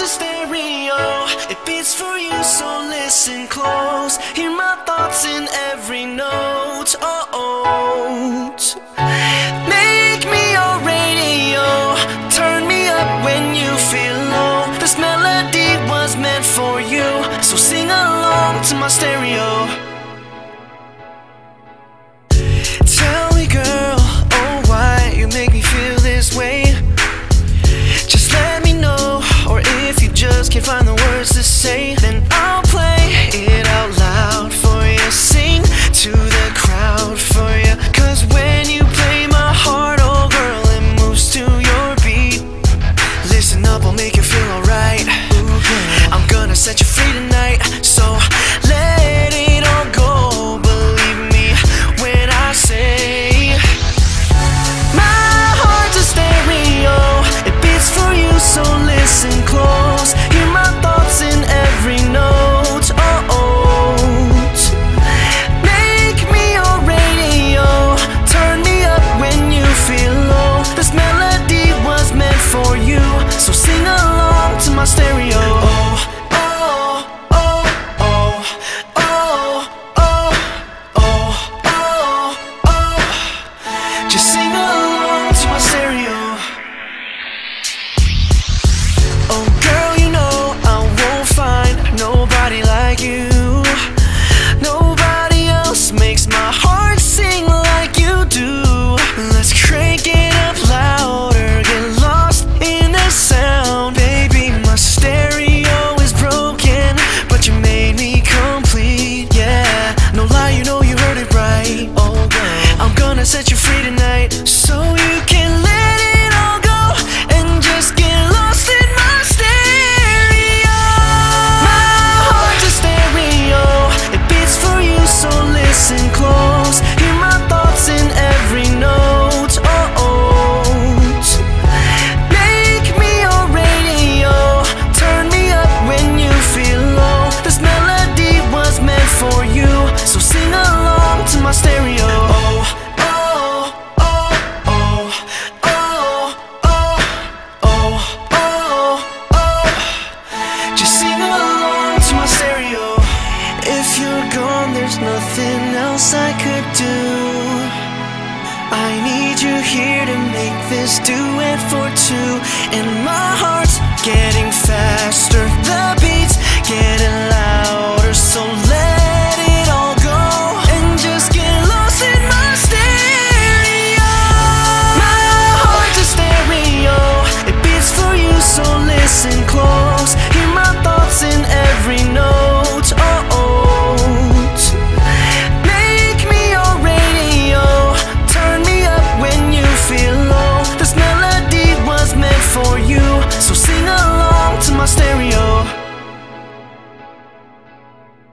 a stereo. It beats for you so listen close. Hear my thoughts in every note. Oh, oh. Make me your radio. Turn me up when you feel low. This melody was meant for you. So sing along to my stereo. set you free tonight. wanna set you free tonight. So you're gone, there's nothing else I could do. I need you here to make this duet for two. And my heart's getting faster.